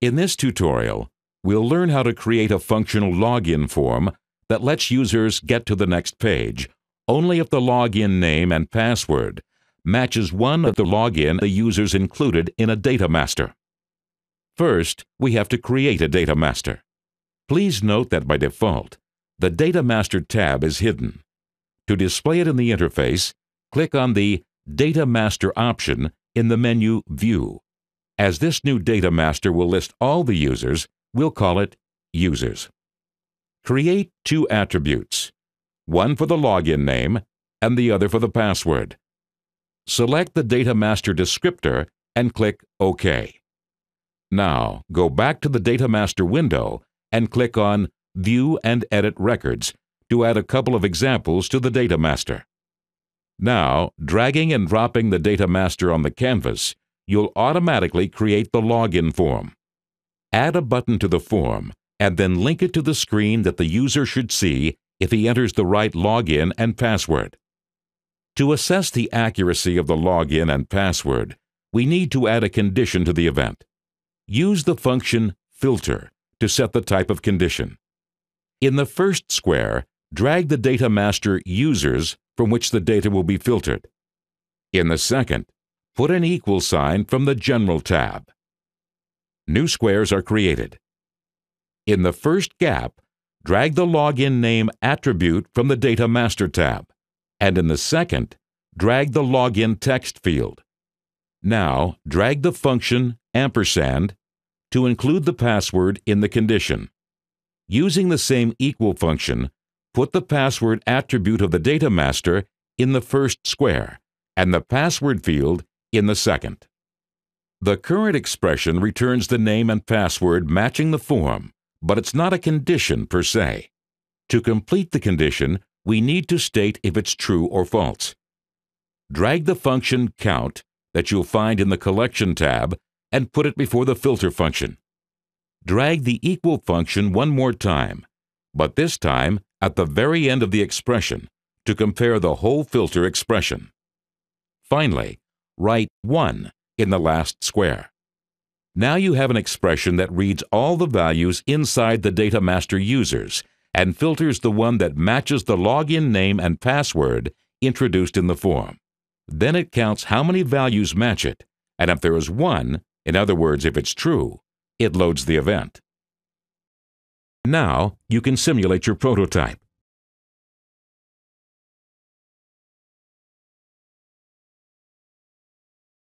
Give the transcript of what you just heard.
In this tutorial, we'll learn how to create a functional login form that lets users get to the next page only if the login name and password matches one of the login the users included in a data master. First, we have to create a data master. Please note that by default, the Data Master tab is hidden. To display it in the interface, click on the Data Master option in the menu View. As this new data master will list all the users, we'll call it Users. Create two attributes, one for the login name and the other for the password. Select the data master descriptor and click OK. Now, go back to the data master window and click on View and Edit Records to add a couple of examples to the data master. Now, dragging and dropping the data master on the canvas, you'll automatically create the login form. Add a button to the form and then link it to the screen that the user should see if he enters the right login and password. To assess the accuracy of the login and password, we need to add a condition to the event. Use the function filter to set the type of condition. In the first square, drag the data master users from which the data will be filtered. In the second, put an equal sign from the General tab. New squares are created. In the first gap, drag the login name attribute from the Data Master tab, and in the second, drag the login text field. Now, drag the function ampersand to include the password in the condition. Using the same equal function, put the password attribute of the Data Master in the first square and the password field in the second. The current expression returns the name and password matching the form, but it's not a condition per se. To complete the condition, we need to state if it's true or false. Drag the function count that you'll find in the Collection tab and put it before the filter function. Drag the equal function one more time, but this time at the very end of the expression to compare the whole filter expression. Finally, write 1 in the last square. Now you have an expression that reads all the values inside the data master users and filters the one that matches the login name and password introduced in the form. Then it counts how many values match it, and if there is one, in other words, if it's true, it loads the event. Now you can simulate your prototype.